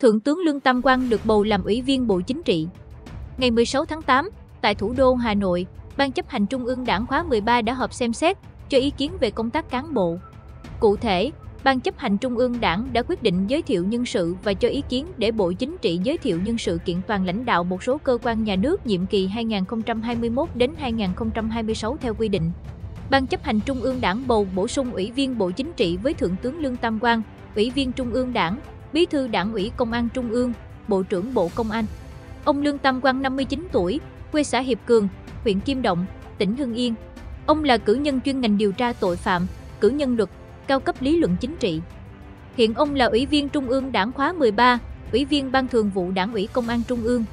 Thượng tướng Lương Tam Quang được bầu làm Ủy viên Bộ Chính trị. Ngày 16 tháng 8, tại thủ đô Hà Nội, Ban chấp hành Trung ương Đảng khóa 13 đã họp xem xét, cho ý kiến về công tác cán bộ. Cụ thể, Ban chấp hành Trung ương Đảng đã quyết định giới thiệu nhân sự và cho ý kiến để Bộ Chính trị giới thiệu nhân sự kiện toàn lãnh đạo một số cơ quan nhà nước nhiệm kỳ 2021 đến 2026 theo quy định. Ban chấp hành Trung ương Đảng bầu bổ sung Ủy viên Bộ Chính trị với Thượng tướng Lương Tam Quang, Ủy viên Trung ương Đảng, Bí thư Đảng ủy Công an Trung ương, Bộ trưởng Bộ Công an. Ông Lương Tam Quang 59 tuổi, quê xã Hiệp Cường, huyện Kim Động, tỉnh Hưng Yên. Ông là cử nhân chuyên ngành điều tra tội phạm, cử nhân luật, cao cấp lý luận chính trị. Hiện ông là Ủy viên Trung ương Đảng khóa 13, Ủy viên Ban Thường vụ Đảng ủy Công an Trung ương.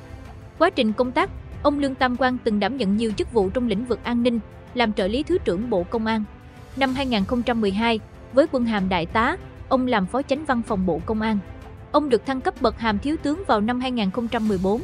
Quá trình công tác, ông Lương Tam Quang từng đảm nhận nhiều chức vụ trong lĩnh vực an ninh, làm trợ lý Thứ trưởng Bộ Công an. Năm 2012, với quân hàm đại tá, ông làm phó chánh văn phòng Bộ Công an. Ông được thăng cấp bậc hàm thiếu tướng vào năm 2014.